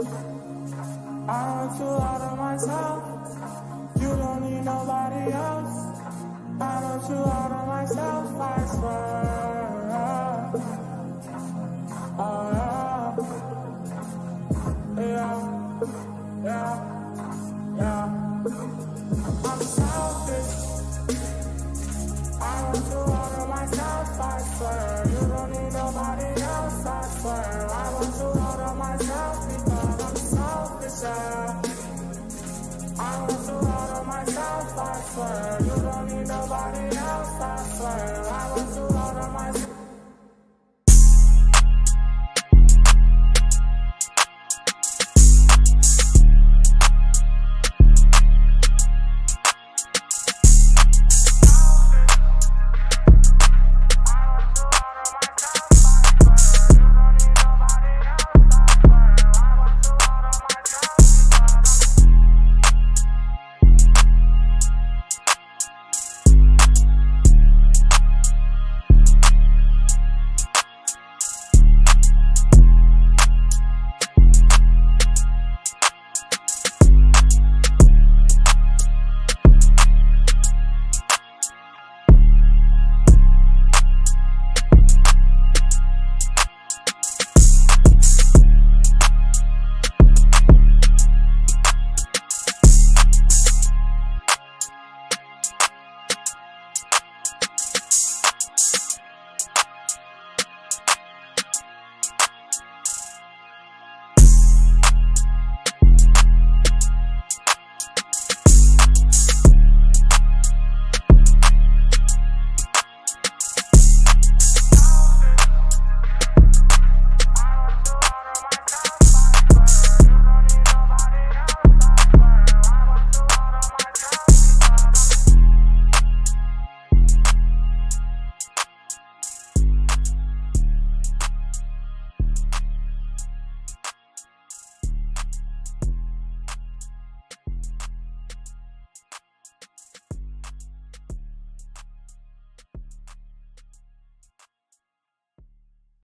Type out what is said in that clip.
I want you out of myself. You don't need nobody else. I want you out of myself, I yeah. Uh, yeah, yeah, yeah. I'm selfish. I want you out of myself, I swear. Swear. You don't need nobody else, I swear.